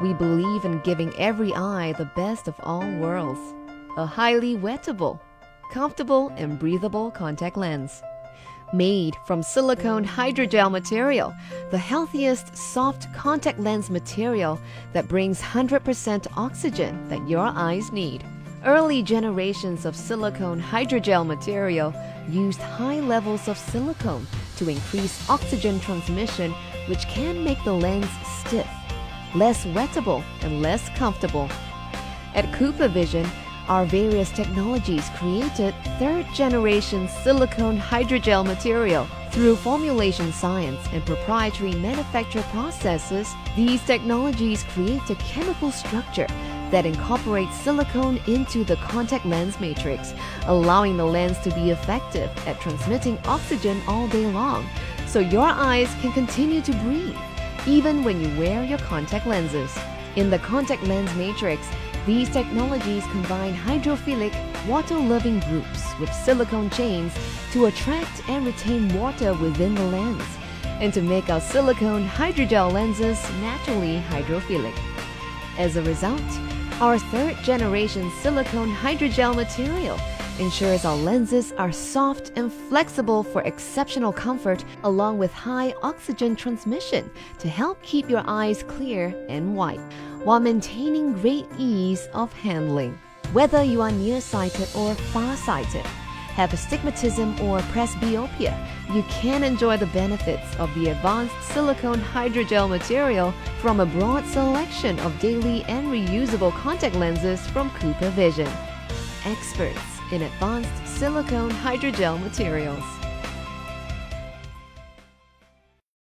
we believe in giving every eye the best of all worlds a highly wettable, comfortable, and breathable contact lens. Made from silicone hydrogel material, the healthiest soft contact lens material that brings 100% oxygen that your eyes need. Early generations of silicone hydrogel material used high levels of silicone to increase oxygen transmission, which can make the lens stiff, less wettable, and less comfortable. At Cooper Vision, our various technologies created third generation silicone hydrogel material. Through formulation science and proprietary manufacture processes, these technologies create a chemical structure that incorporates silicone into the contact lens matrix, allowing the lens to be effective at transmitting oxygen all day long, so your eyes can continue to breathe, even when you wear your contact lenses. In the contact lens matrix, these technologies combine hydrophilic, water-loving groups with silicone chains to attract and retain water within the lens, and to make our silicone hydrogel lenses naturally hydrophilic. As a result, our third generation silicone hydrogel material ensures our lenses are soft and flexible for exceptional comfort along with high oxygen transmission to help keep your eyes clear and white while maintaining great ease of handling. Whether you are nearsighted or farsighted, have astigmatism or presbyopia, you can enjoy the benefits of the advanced silicone hydrogel material from a broad selection of daily and reusable contact lenses from Cooper Vision. Experts in advanced silicone hydrogel materials.